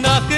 nothing